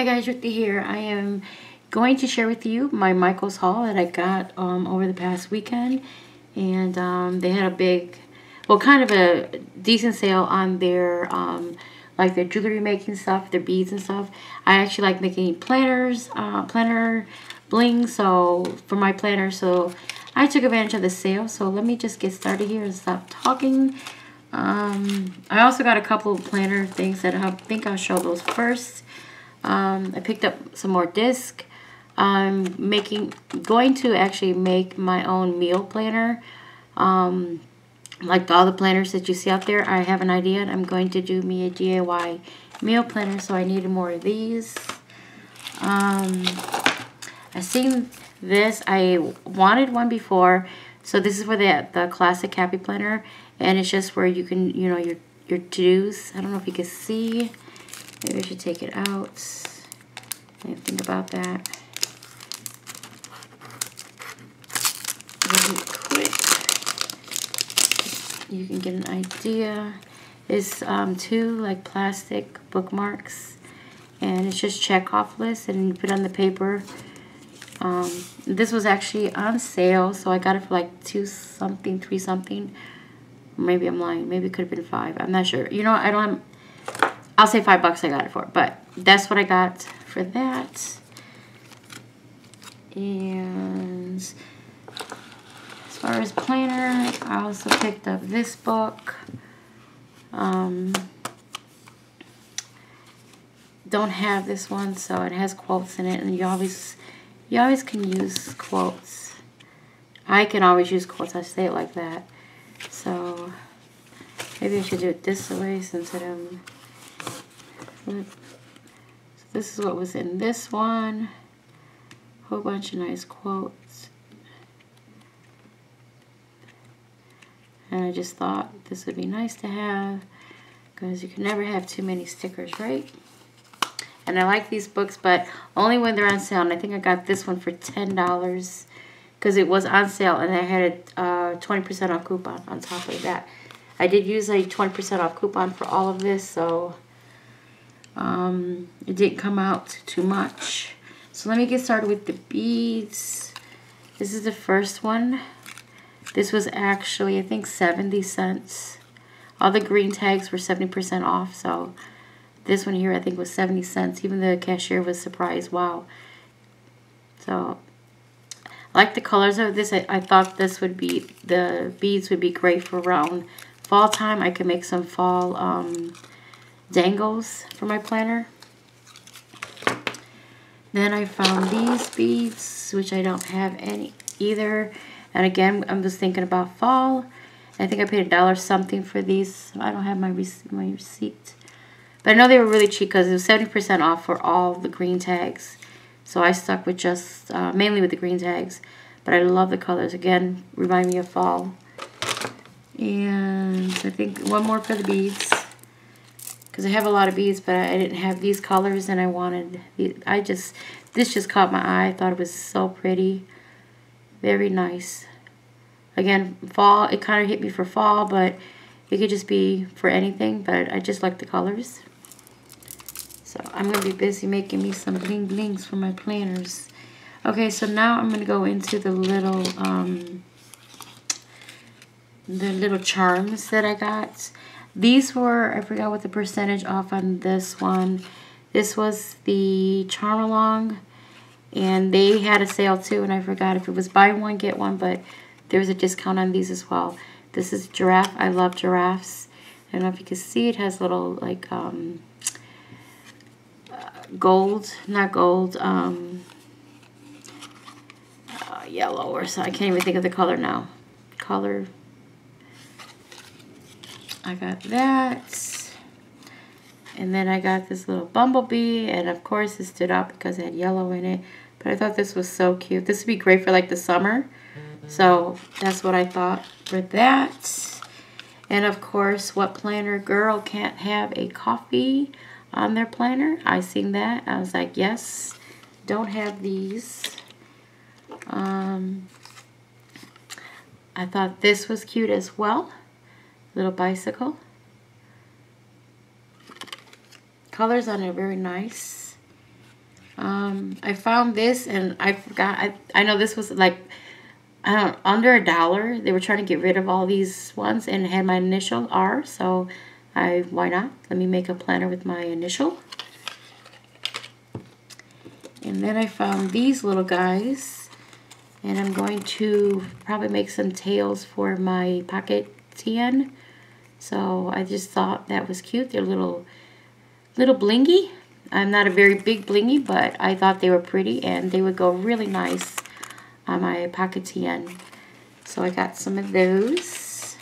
Hi guys, Ruthy here. I am going to share with you my Michaels haul that I got um, over the past weekend. And um, they had a big, well kind of a decent sale on their, um, like their jewelry making stuff, their beads and stuff. I actually like making planners, uh, planner bling, so for my planner. So I took advantage of the sale. So let me just get started here and stop talking. Um, I also got a couple of planner things that I think I'll show those first. Um, I picked up some more disc. I'm making, going to actually make my own meal planner. Um, like all the planners that you see out there, I have an idea. and I'm going to do me a DIY meal planner, so I needed more of these. Um, I seen this. I wanted one before. So this is for the, the classic Happy Planner. And it's just where you can, you know, your, your to-dos. I don't know if you can see. Maybe I should take it out. think about that. Really quick. You can get an idea. It's um, two like plastic bookmarks. And it's just check off list and you put on the paper. Um, this was actually on sale, so I got it for like two something, three something. Maybe I'm lying. Maybe it could have been five. I'm not sure. You know, I don't have, I'll say five bucks I got it for. But that's what I got for that. And as far as planner, I also picked up this book. Um, don't have this one, so it has quotes in it, and you always, you always can use quotes. I can always use quotes. I say it like that. So maybe I should do it this way since I so this is what was in this one. Whole bunch of nice quotes. And I just thought this would be nice to have because you can never have too many stickers, right? And I like these books, but only when they're on sale. And I think I got this one for $10 because it was on sale and I had a 20% uh, off coupon on top of that. I did use a 20% off coupon for all of this, so um, it didn't come out too much. So let me get started with the beads. This is the first one. This was actually, I think, 70 cents. All the green tags were 70% off, so this one here I think was 70 cents. Even the cashier was surprised. Wow. So, I like the colors of this. I, I thought this would be, the beads would be great for around fall time. I could make some fall um, dangles for my planner. Then I found these beads, which I don't have any either. And again, I'm just thinking about fall. I think I paid a dollar something for these. I don't have my, my receipt. But I know they were really cheap because it was 70% off for all the green tags. So I stuck with just, uh, mainly with the green tags. But I love the colors. Again, remind me of fall. And I think one more for the beads because I have a lot of beads, but I didn't have these colors, and I wanted, I just, this just caught my eye. I thought it was so pretty. Very nice. Again, fall, it kind of hit me for fall, but it could just be for anything, but I just like the colors. So I'm going to be busy making me some bling blings for my planners. Okay, so now I'm going to go into the little, um, the little charms that I got. These were, I forgot what the percentage off on this one. This was the Charmalong, and they had a sale too, and I forgot if it was buy one, get one, but there was a discount on these as well. This is giraffe. I love giraffes. I don't know if you can see, it has little, like, um, gold, not gold, um, uh, yellow or so. I can't even think of the color now. Color, I got that. And then I got this little bumblebee. And of course it stood out because it had yellow in it. But I thought this was so cute. This would be great for like the summer. So that's what I thought for that. And of course, what planner girl can't have a coffee on their planner? I seen that. I was like, yes, don't have these. Um, I thought this was cute as well little bicycle. Colors on it very nice. Um, I found this and I forgot. I, I know this was like I don't under a dollar. They were trying to get rid of all these ones and had my initial R. So I why not? Let me make a planner with my initial. And then I found these little guys. And I'm going to probably make some tails for my pocket So I just thought that was cute. They're little, little blingy. I'm not a very big blingy, but I thought they were pretty and they would go really nice on my pocket TN. So I got some of those.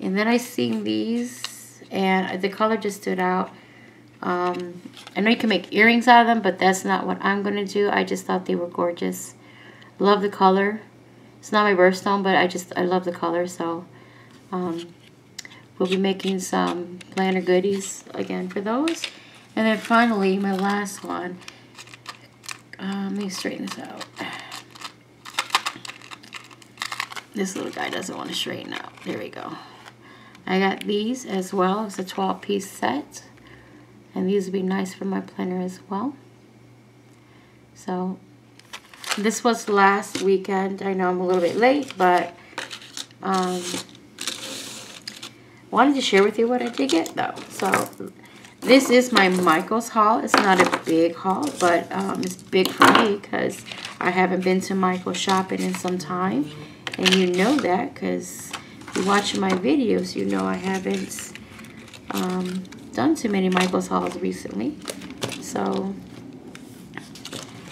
And then I seen these and the color just stood out. Um, I know you can make earrings out of them, but that's not what I'm going to do. I just thought they were gorgeous. Love the color. It's not my birthstone, but I just, I love the color. So um, we'll be making some planner goodies again for those. And then finally, my last one. Um, let me straighten this out. This little guy doesn't want to straighten out. There we go. I got these as well. It's a 12 piece set. And these would be nice for my planner as well. So this was last weekend. I know I'm a little bit late, but um, wanted to share with you what I did get though. So this is my Michaels haul. It's not a big haul, but um, it's big for me because I haven't been to Michaels shopping in some time. And you know that because if you watch my videos, you know I haven't um, done too many Michaels hauls recently. So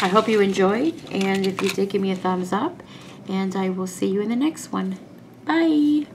I hope you enjoyed. And if you did, give me a thumbs up. And I will see you in the next one. Bye.